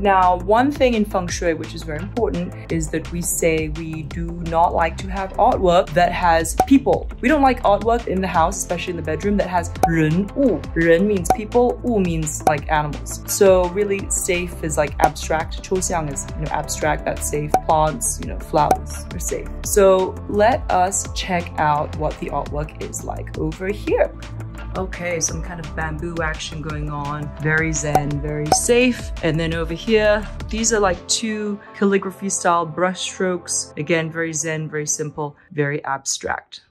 Now, one thing in feng shui which is very important is that we say we do not like to have artwork that has people. We don't like artwork in the house, especially in the bedroom, that has ren wu. Ren means people, wu means like animals. So really safe is like abstract. Chouxiang is you know abstract, that's safe. Plants, you know, flowers are safe. So let us check out what the artwork is like over here. Okay, some kind of bamboo action going on. Very zen, very safe. And then over here, these are like two calligraphy style brush strokes. Again, very zen, very simple, very abstract.